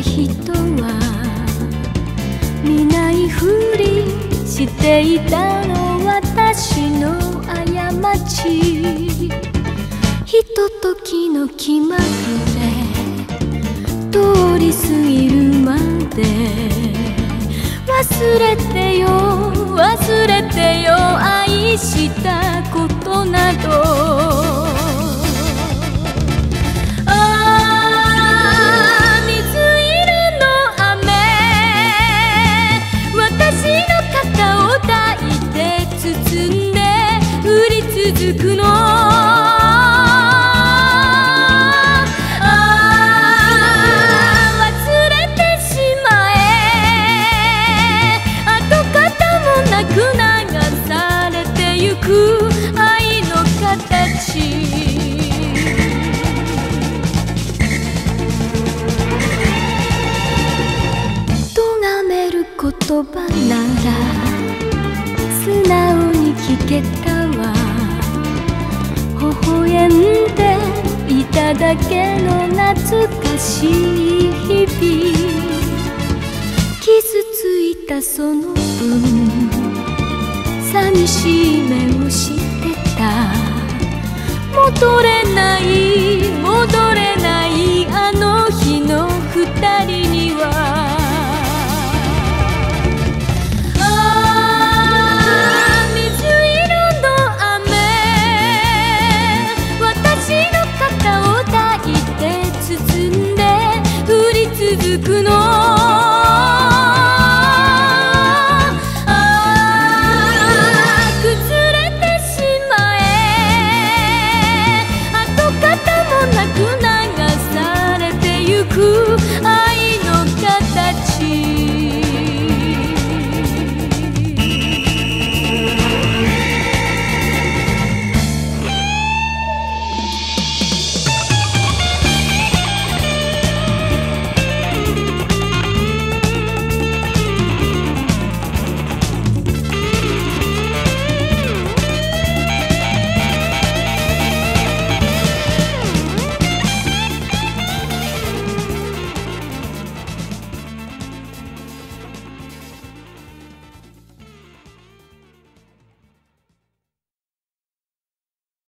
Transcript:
って人は見ないふりしていたの私の過ち。ひとときの気まぐれ。通り過ぎるまで忘れてよ忘れてよ愛したことなど。続くの。ああ忘れてしまえ。跡形もなく流されてゆく。愛の形。咎める言葉なら素直に聞けた。だけの懐かしい日々。傷ついたその分寂しい目をしてた。戻れない戻れないあの日の二人。くの